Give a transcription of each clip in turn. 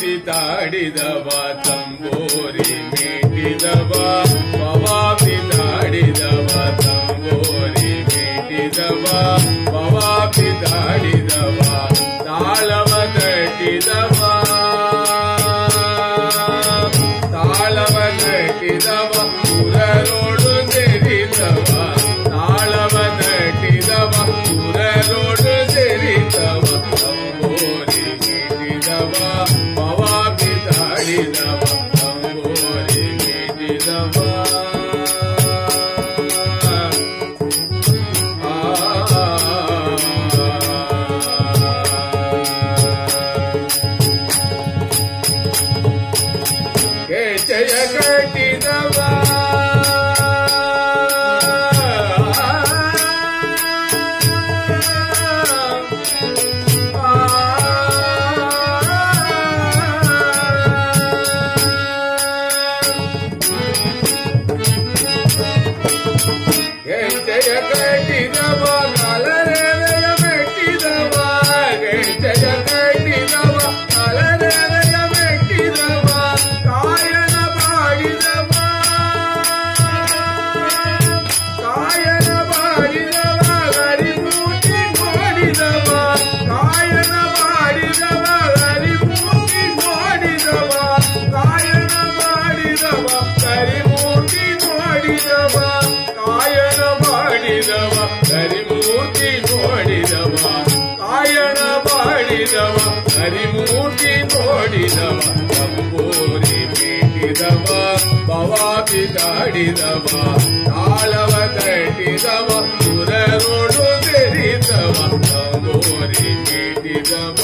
ಮೀಟಿದವ ಭವಾಬ್ದಿ ತಾಡಿದವ ತಂಬೋರಿ ಮೀಟಿದವ ಭವಾಬ್ದಿ ತಾಡಿದವ ತಂಬೋರಿ ಮೀಟಿದವ ಭವಾಬ್ದಿ ತಾಡಿದವ ತಾಳವ ತಟ್ಟಿದವ ಮಾಡಿದವ, ಹರಿಮೂರ್ತಿ ನೋಡಿದವ ಕಾಯಣ ಮಾಡಿದವ, ಹರಿಮೂರ್ತಿ ನೋಡಿದವ ತಂಬೂರಿ ಬೀಟಿದವ ಭವಾಪಿ ತಾಡಿದವ ತಾಳವ ಕಟ್ಟಿದವ ಸುರರೋಡು ತೆರಿದವ ತಂಬೂರಿ ಮೀಟಿದವ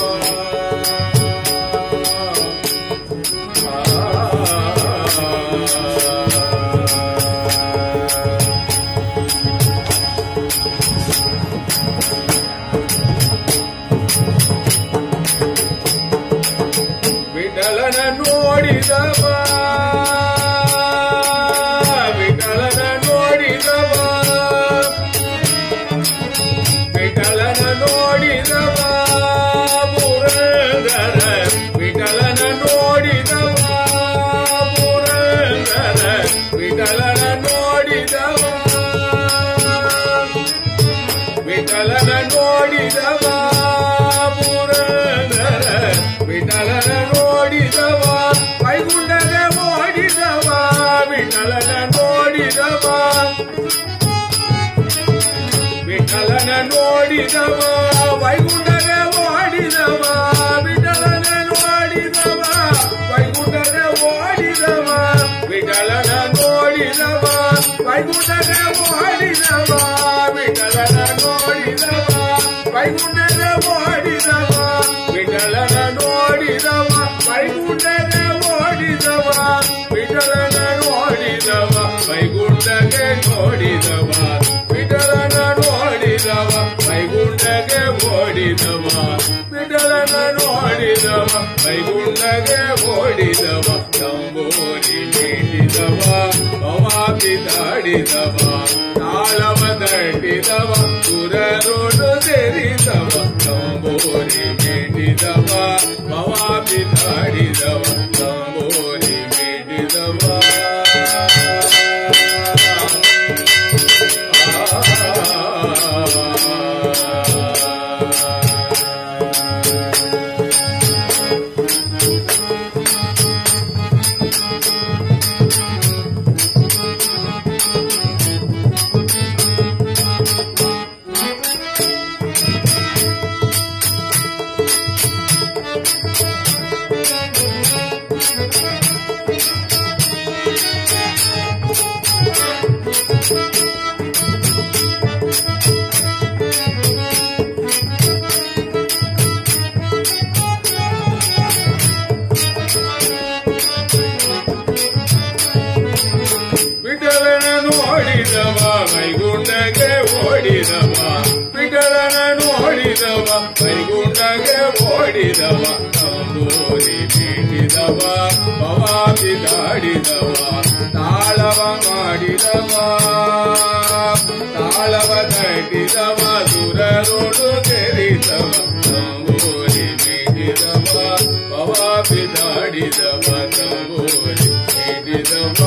ವಿಠಲನ ನೋಡಿದವ ವಿಠಲನ ನೋಡಿದವ ವಿಠಲನ ನೋಡಿದವ ಪುರಂದರ ವಿಠಲನ ನೋಡಿದವ ಪುರಂದರ ವಿಠಲನ ನೋಡಿದವ ವಿಠಲನ ನೋಡಿದವ ஓடிதவா வைகுண்டத ஓடிதவா விட்டலன ஓடிதவா விட்டலன ஓடிதவா வைகுண்டத ஓடிதவா விட்டலன ஓடிதவா வைகுண்டத ஓடிதவா விட்டலன ஓடிதவா வைகுண்டத ஓடிதவா விட்டலன ஓடிதவா வைகுண்டத ஓடிதவா ವೈಗುಂಡದ ಓಡಿದವ ವಿಠಲನ ನೋಡಿದವ ವೈಗುಂಡಗೆ ನೋಡಿದವ ವಿಠಲನ ನೋಡಿದವ ವೈಗುಂಡಗೆ ಓಡಿದವ ವಿಠಲನ ನೋಡಿದವ ವೈಗುಂಡಗೆ ಓಡಿದವ ತಂಬೂರಿ ಮೀಟಿದವ ಭವಾಪಿ ತಾಡಿದವ ತಾಳವ ತಟ್ಟಿದವ ಸುರರೋಡು Thank you. ಮಾಡಿದವ ಬಿಡಲನ ಹೊಳಿದವ ಕೈಗುಂಡಗೆ ಓಡಿದವ. ತಂಬೂರಿ ಬೀಟಿದವ ಪವಾ ಬಿದಾಡಿದವ ತಾಳವ ಮಾಡಿದವ. ತಾಳವ ಕಟ್ಟಿದವ ಸುರರುಡು ತೆರಿದವ. ತಂಬೂರಿ ಬೀಟಿದವ ಪವಾ ಬಿದಾಡಿದವ ತಂಬೂರಿ ಬೀಟಿದವ